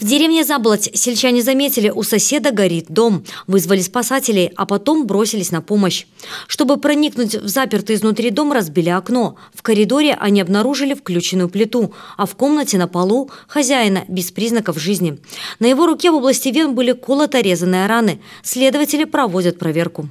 В деревне Заболоть сельчане заметили, у соседа горит дом. Вызвали спасателей, а потом бросились на помощь. Чтобы проникнуть в запертый изнутри дом, разбили окно. В коридоре они обнаружили включенную плиту, а в комнате на полу хозяина без признаков жизни. На его руке в области вен были колото-резанные раны. Следователи проводят проверку.